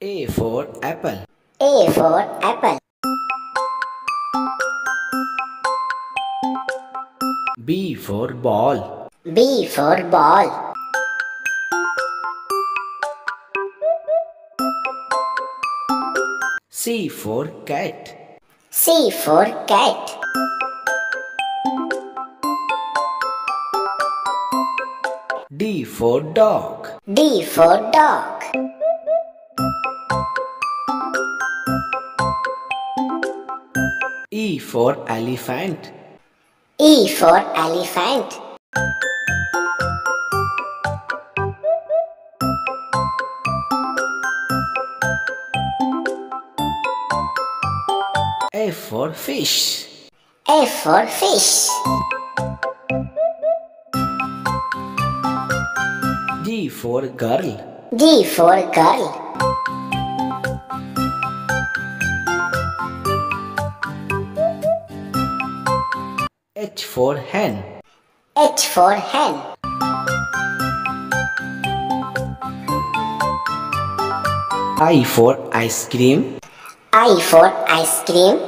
A for apple. A for apple. B for ball. B for ball. C for cat. C for cat. D for dog. D for dog. E for elephant. E for elephant. F for fish. F for fish. G for girl. G for girl. H for hen. H for hen. I for ice cream. I for ice cream.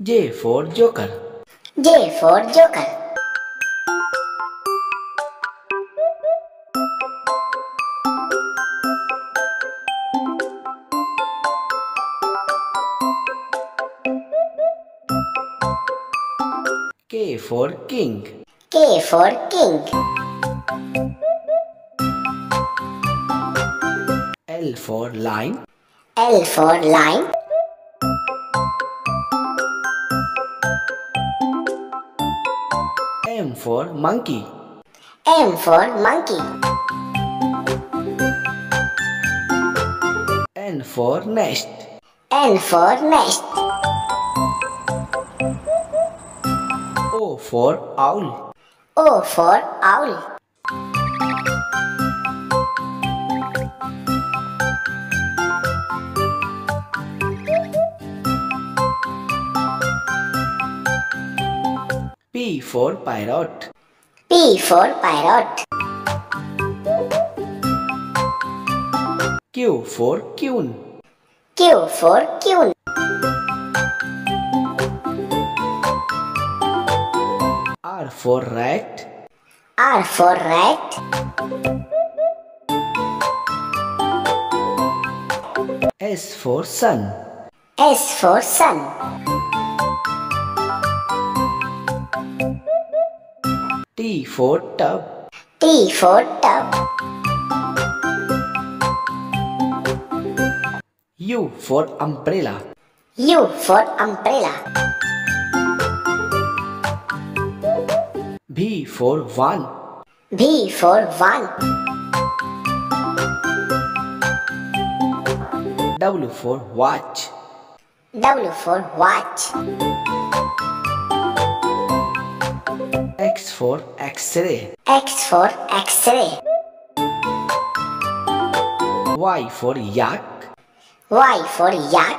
J for joker. J for joker. K for king. K for king. L for lion. L for lion. M for monkey. M for monkey. N for nest. N for nest. For owl. O for owl. P for parrot. P for parrot. Q for queen. Q for queen. For rat. R for rat. S for sun. S for sun. T for tub. T for tub. U for umbrella. U for umbrella. V for one. V for one. W for watch. W for watch. X for x-ray. X for X-ray. Y for yak. Y for yak.